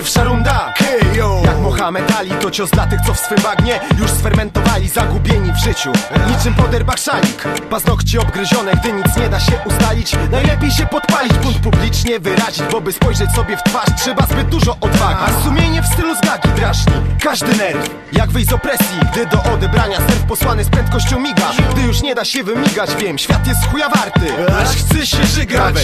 Pierwsza runda Grupa metali to cios dla tych, co w swym bagnie Już sfermentowali, zagubieni w życiu. Niczym poderbach szalik Paznokcie obgryzione, gdy nic nie da się ustalić. Najlepiej się podpalić, bunt publicznie wyrazić Bo by spojrzeć sobie w twarz trzeba zbyt dużo odwagi. A sumienie w stylu zgagi drażni każdy nerw. Jak wyjść z opresji, gdy do odebrania serw posłany z prędkością miga. Gdy już nie da się wymigać, wiem, świat jest chuja warty. Aż chce się żygać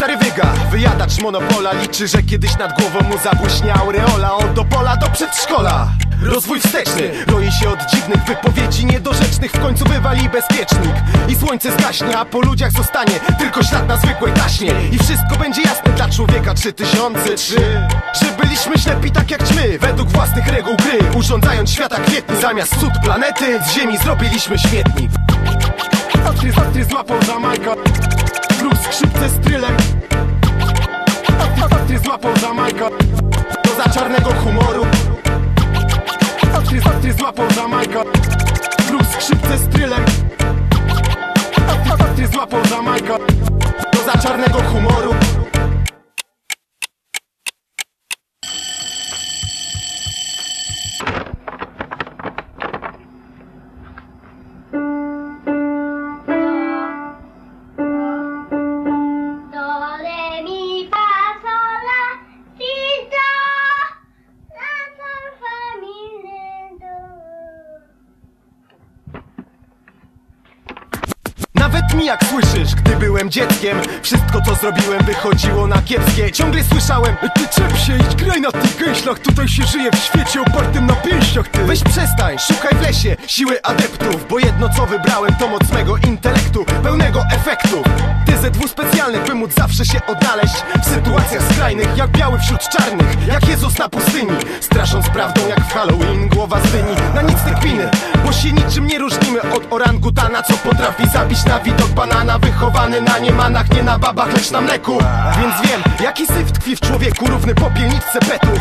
stary wyga, wyjadacz monopola Liczy, że kiedyś nad głową mu zabłyśnie aureola do pola do przedszkola. Rozwój wsteczny roi się od dziwnych wypowiedzi niedorzecznych W końcu wywali bezpiecznik I słońce zgaśnie, a po ludziach zostanie Tylko ślad na zwykłej taśnie I wszystko będzie jasne dla człowieka 3003 Że byliśmy ślepi tak jak ćmy Według własnych reguł gry. Urządzając świata kwietny Zamiast cud planety Z ziemi zrobiliśmy śmietnik. Astry, astry złapał Jamajka. Grób skrzypce z trylem. Astry złapał Jamajka. To za czarnego humoru. Astry, astry złapał Jamajka. Grób skrzypce z trylem. Astry złapał Jamajka. To za czarnego humoru Nawet mi jak słyszysz, gdy byłem dzieckiem Wszystko co zrobiłem wychodziło na kiepskie. Ciągle słyszałem Ty czep się idź, graj na tych gęślach Tutaj się żyje w świecie opartym na pięściach ty. Weź przestań, szukaj w lesie siły adeptów Bo jedno co wybrałem to moc mego intelektu Pełnego efektu. TZW specjalnych, by móc zawsze się odnaleźć W sytuacjach skrajnych, jak biały wśród czarnych Jak Jezus na pustyni. Strasząc prawdą jak w Halloween Głowa zdyni, na się niczym nie różnimy od orangutana Co potrafi zabić na widok banana. Wychowany na niemanach, nie na babach, lecz na mleku. Więc wiem, jaki syf tkwi w człowieku Równy popielniczce petów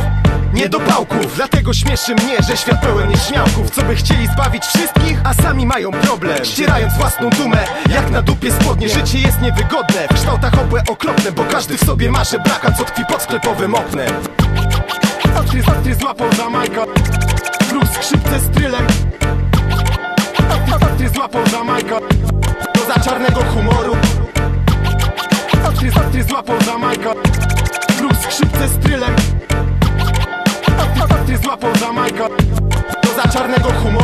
nie do pałków, dlatego śmieszy mnie, że świat pełen nieśmiałków Co by chcieli zbawić wszystkich, a sami mają problem. Ścierając własną dumę, jak na dupie spodnie. Życie jest niewygodne, w kształtach obłe okropne Bo każdy w sobie ma żebraka, co tkwi pod sklepowym oknem. Astry, astry złapał Jamajka Grób skrzypce z trylem złapał Jamajka To za czarnego humoru. Astry, astry złapał Jamajka Grób skrzypce z trylem Astry złapał Jamajka To za czarnego humoru